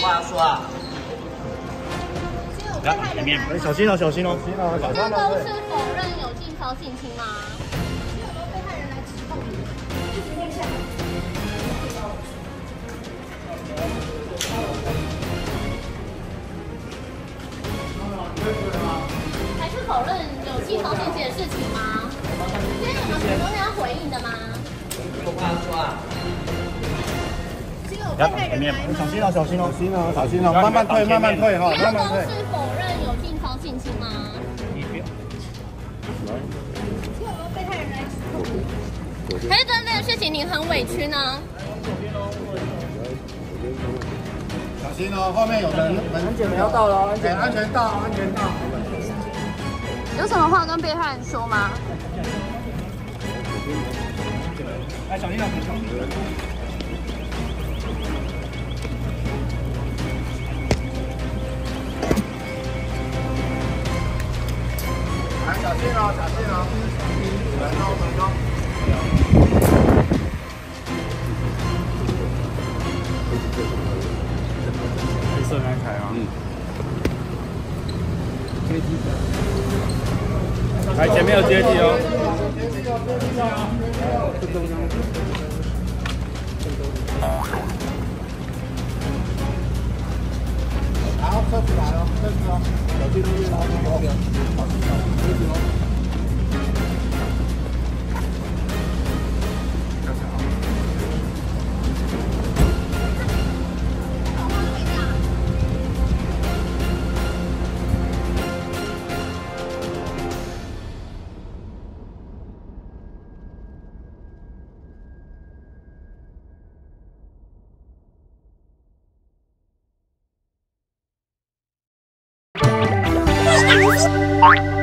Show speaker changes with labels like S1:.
S1: 话要说啊。
S2: 来，前面，哎，小心哦，小心哦，小心哦，
S3: 现在都是否认有性骚性侵吗？有没有被害人来指控你？一直念下。还是否认有性骚性侵的事情吗？
S2: 来，前面，小心哦，小心哦，小心哦，小心哦，慢慢退，慢慢退哈，慢慢退。
S3: 是否认有性骚性侵吗？
S2: 你不要。
S3: 还是对这件事情你很委屈呢？
S2: 小心哦，后面有人，安全要到了，安全，安全到，安全到。
S3: 有什么话跟被害人说吗？
S2: 哎，小心点，小心点。小心哦，小心啊。嗯。阶梯。来，前面有阶梯哦。好，车子来了，车子哦，小心注意哦。Bye.